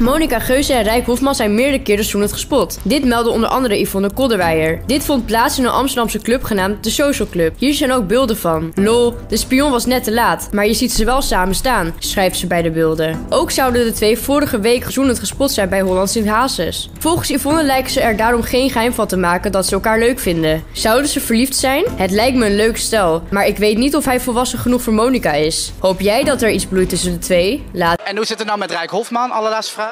Monica Geuze en Rijk Hofman zijn meerdere keren zoenend gespot. Dit meldde onder andere Yvonne Kodderweijer. Dit vond plaats in een Amsterdamse club genaamd de Social Club. Hier zijn ook beelden van. Lol, de spion was net te laat, maar je ziet ze wel samen staan, schrijft ze bij de beelden. Ook zouden de twee vorige week zoenend gespot zijn bij Holland Sint Hazes. Volgens Yvonne lijken ze er daarom geen geheim van te maken dat ze elkaar leuk vinden. Zouden ze verliefd zijn? Het lijkt me een leuk stel, maar ik weet niet of hij volwassen genoeg voor Monica is. Hoop jij dat er iets bloeit tussen de twee? Laat En hoe zit het nou met Rijk Hofman? Allerlaatste vraag.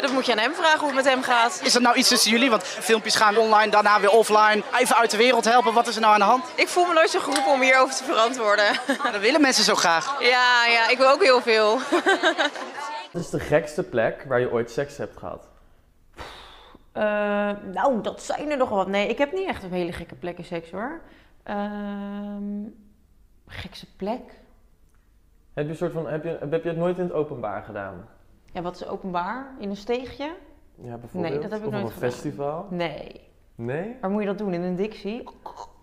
Dat moet je aan hem vragen hoe het met hem gaat. Is er nou iets tussen jullie? Want filmpjes gaan online, daarna weer offline. Even uit de wereld helpen. Wat is er nou aan de hand? Ik voel me nooit zo geroepen om hierover te verantwoorden. Dat willen mensen zo graag. Ja, ja, ik wil ook heel veel. Wat is de gekste plek waar je ooit seks hebt gehad? Eh, nou, dat zijn er nog wat. Nee, ik heb niet echt op hele gekke plekken seks hoor. Ehm gekste plek? Heb je, een soort van, heb, je, heb je het nooit in het openbaar gedaan? Ja, wat is openbaar? In een steegje? Ja, bijvoorbeeld? Nee, dat heb ik of nooit op een gedaan. festival? Nee. Nee? Waar moet je dat doen? In een dictie?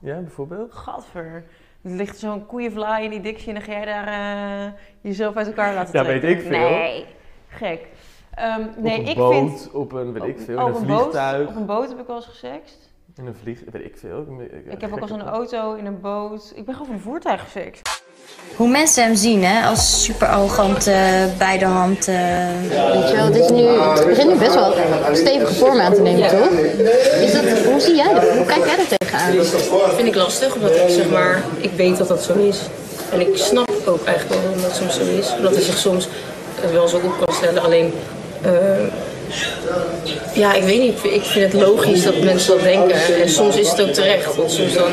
Ja, bijvoorbeeld? Gadver. Er ligt zo'n koeienvlaai in die dictie en dan ga jij daar eh, jezelf uit elkaar laten Ja, trekken. weet ik veel. Nee, gek. Ehm, nee, op een ik boot, vind... op een, weet ik veel, op een boot- vliegtuig. Op een boot heb ik wel eens gesext. In een vlieg, weet ik veel. Ik heb ook al een auto, in een boot. Ik ben gewoon van een voertuig gesext. Hoe mensen hem zien, hè? Als super arrogant, eh, bij de hand. eh. Weet je wel, het, is nu, het begint nu best wel stevige vorm aan te nemen, toch? Is dat, hoe zie jij dat? Hoe kijk jij er tegenaan? Dat vind ik lastig, omdat ik zeg maar, ik weet dat dat zo is. En ik snap ook eigenlijk wel waarom dat soms zo is. Omdat hij zich soms wel zo op kan stellen. Alleen, eh, ja, ik weet niet. Ik vind- het logisch dat mensen dat denken. En soms is het ook terecht. Want soms dan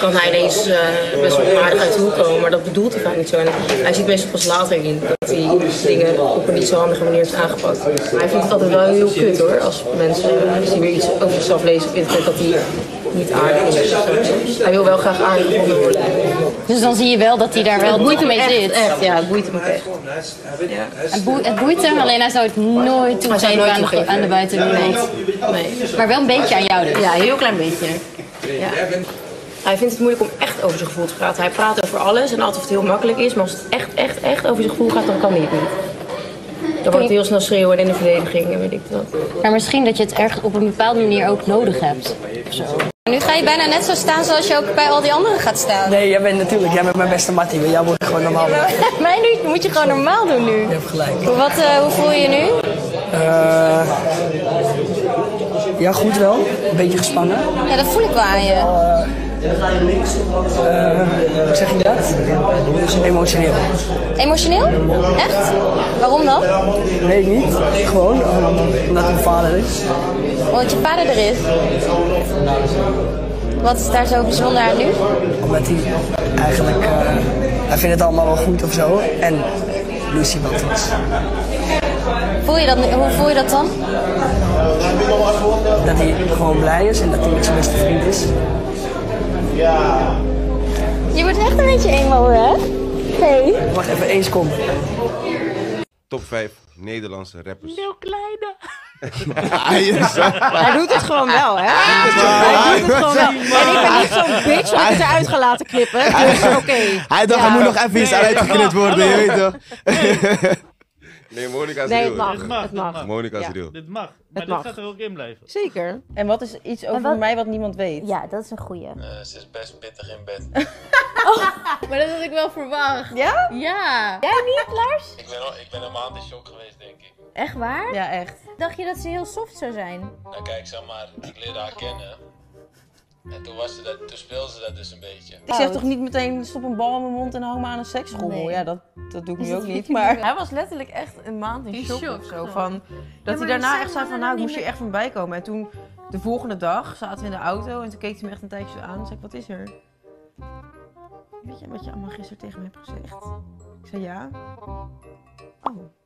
kan hij ineens eh, best wel aardig uit de hoek komen. Maar dat bedoelt hij vaak niet zo. En hij ziet meestal pas later in dat hij dingen op een niet zo handige manier heeft aangepakt. Maar hij vindt het altijd wel heel kut hoor. Als mensen, die weer iets over zichzelf lezen op internet, dat hij niet aardig is. Hij wil wel graag aardig gevonden worden. Dus dan zie je wel dat hij daar wel moeite mee echt, zit. Echt, ja, het boeit hem ook echt. Het, boeit, het boeit hem, alleen hij zou het nooit toegeven nooit aan, de, aan de buitenwereld. Nee. Maar wel een beetje aan jou dus. Ja, een heel klein beetje. Ja. Hij vindt het moeilijk om echt over zijn gevoel te praten. Hij praat over alles en altijd of het heel makkelijk is. Maar als het echt, echt, echt over zijn gevoel gaat, dan kan hij het niet. Dan wordt het heel snel schreeuwen en in de verdediging en weet ik wat. Maar misschien dat je het erg op een bepaalde manier ook nodig hebt. zo. Nu ga je bijna net zo staan zoals je ook bij al die anderen gaat staan. Nee, jij bent natuurlijk, jij bent mijn beste mattie. Jou moet ik gewoon normaal doen. Mij nu moet je gewoon normaal doen nu. Je hebt gelijk. Wat, eh, hoe voel je je nu? Eh, ja, goed wel. Een beetje gespannen. Ja, dat voel ik wel aan je. Eh, hoe zeg je dat? Emotioneel. Emotioneel? Echt? Waarom dan? Weet ik niet. Gewoon, omdat mijn vader is. Omdat je vader er is. Wat is daar zo bijzonder aan nu? Omdat hij eigenlijk, eh, hij vindt het allemaal wel goed of zo. En Lucy wel trots. Voel je dat, hoe voel je dat dan? Dat hij gewoon blij is en dat hij met zijn beste vriend is. Je wordt echt een beetje emo, hè? Nee. Wacht even één seconde. Top 5 Nederlandse rappers. Heel kleine. Hij doet het gewoon wel, hè? Hij doet het gewoon wel. En ik ben niet zo'n bitch dat ik het eruit ga laten knippen. Dus oké. Hij dacht, Ja. er moet nog even iets Nee, uitgeknipt worden, je weet toch? Nee, Monica is Nee, het mag. Dit mag, Het dit mag. mag. Monica is Ja. real. Dit mag. Maar Het dit mag. gaat er ook in blijven. Zeker. En wat is iets over wat- mij wat niemand weet? Ja, dat is een goeie. ze is best pittig in bed. Maar dat had ik wel verwacht. Ja? Ja. Jij niet, Lars? Ik ben, al- ik ben een maand in shock geweest, denk ik. Echt waar? Ja, echt. Dacht je dat ze heel soft zou zijn? Nou kijk, zeg maar, ik leerde haar kennen. En toen, was ze dat, toen speelde ze dat dus een beetje. Ik zeg toch niet meteen stop een bal in mijn mond en hang me aan een seksschommel. Nee. Ja, dat, dat doe ik Is nu ook niet Maar hij was letterlijk echt een maand in, In shock, shock of zo. gewoon. Van, dat hij daarna echt zei van nou, ik moest je echt van bijkomen. En toen de volgende dag zaten we in de auto en toen keek hij me echt een tijdje zo aan. En zei ik, wat is er? Weet je wat je allemaal gisteren tegen me hebt gezegd? Ik zei ja. Oh.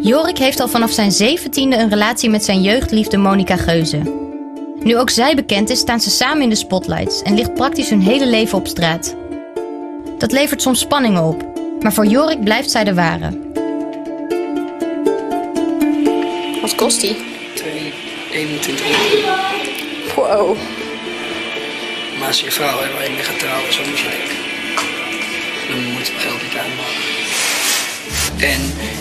Jorik heeft al vanaf zijn zeventiende een relatie met zijn jeugdliefde Monica Geuze. Nu ook zij bekend is, staan ze samen in de spotlights en ligt praktisch hun hele leven op straat. Dat levert soms spanningen op, maar voor Jorik blijft zij de ware. Wat kost die? 21 euro. Wow. Maar als je vrouw hebt waar je mee gaat trouwen, zo moet je denken. Dan moet je geld niet aanmaken. En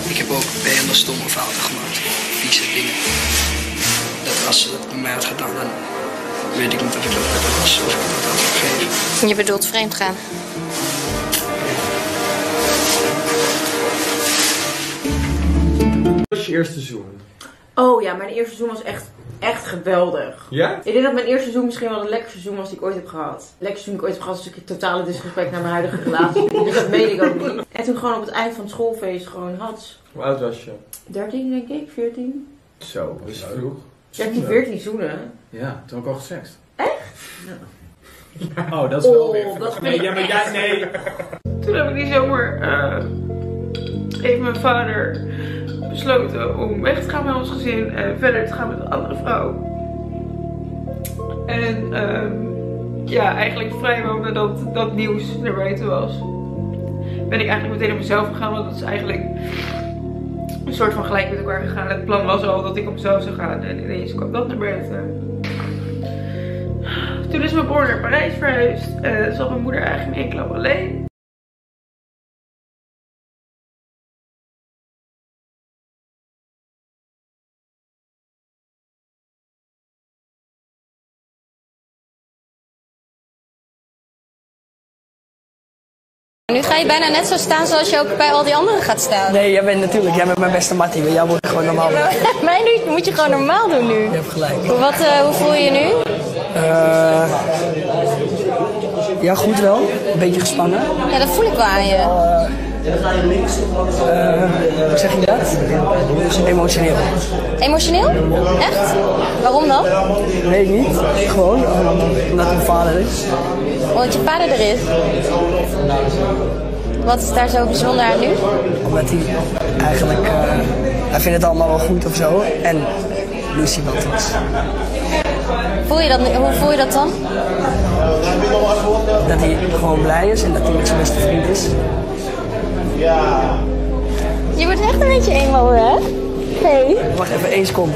ik heb ook hele stomme fouten gemaakt. Vieze dingen. Dat als ze dat bij mij had gedaan, dan weet ik niet of ik dat dat was of ik dat had vergeven. Je bedoelt vreemd gaan. Wat was je eerste seizoen? Oh ja, mijn eerste seizoen was echt, echt geweldig. Ja? Ik denk dat mijn eerste seizoen misschien wel het lekkerste seizoen was die ik ooit heb gehad. Het lekkerste seizoen die ik ooit heb gehad is natuurlijk totale disrespect naar mijn huidige relatie. dus dat meen ik ook niet. En toen gewoon op het eind van het schoolfeest gewoon had. Hoe oud was je? 13 denk ik, 14. Zo, dat is vroeg. 13, 14 zoenen. Ja, toen heb ik al gesext. Echt? Oh, dat is wel Oh, weer... dat nee, ja, maar jij, nee. Toen heb ik die zomer, eh, heeft mijn vader om weg te gaan met ons gezin en verder te gaan met een andere vrouw. En ehm, ja, eigenlijk vrijwel nadat dat nieuws naar buiten was, ben ik eigenlijk meteen op mezelf gegaan. Want dat is eigenlijk een soort van gelijk met elkaar gegaan. Het plan was al dat ik op mezelf zou gaan en ineens kwam dat naar buiten. Toen is mijn broer naar Parijs verhuisd. en zat mijn moeder eigenlijk in één klap alleen. Nu ga je bijna net zo staan zoals je ook bij al die anderen gaat staan. Nee, jij bent natuurlijk, jij bent mijn beste mattie. Jou moet gewoon normaal doen. Mij nu moet je gewoon normaal doen nu. Je hebt gelijk. Wat, eh, hoe voel je je nu? Eh, ja, goed wel. Een beetje gespannen. Ja, dat voel ik wel aan je. Eh, hoe zeg je dat? Emotioneel. Emotioneel? Echt? Weet ik niet. Gewoon omdat mijn vader is. Omdat je vader er is. Wat is daar zo bijzonder aan nu? Omdat hij eigenlijk... eh, hij vindt het allemaal wel goed of zo. En Lucy wel trots. Voel je dat, hoe voel je dat dan? Dat hij gewoon blij is en dat hij met zijn beste vriend is. Je wordt echt een beetje emo, hè? Hey. Wacht even, één seconde.